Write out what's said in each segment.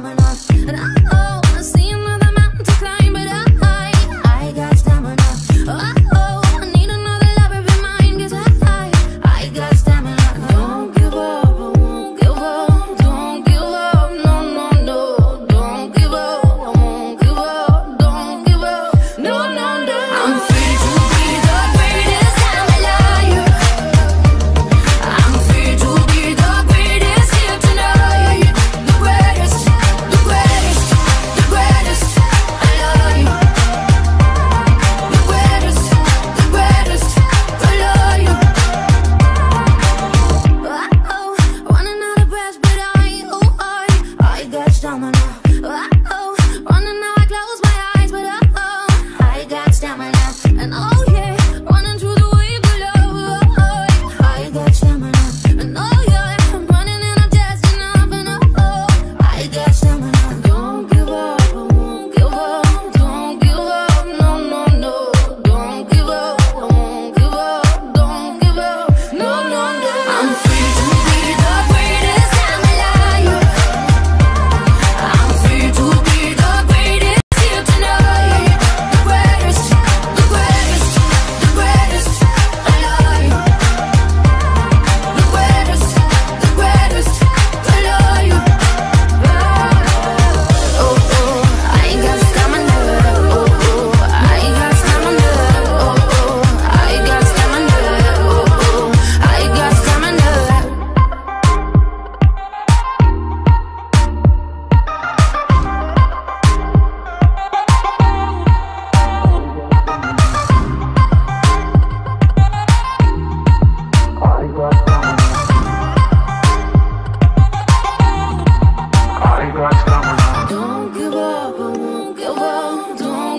phenomenon. And I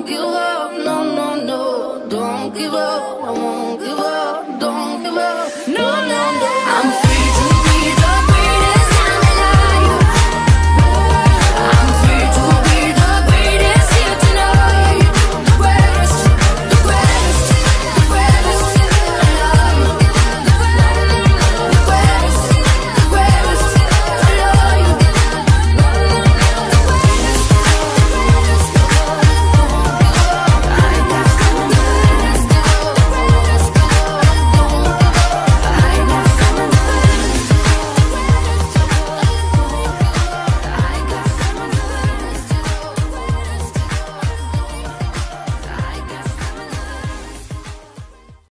give up, no, no, no. Don't give up.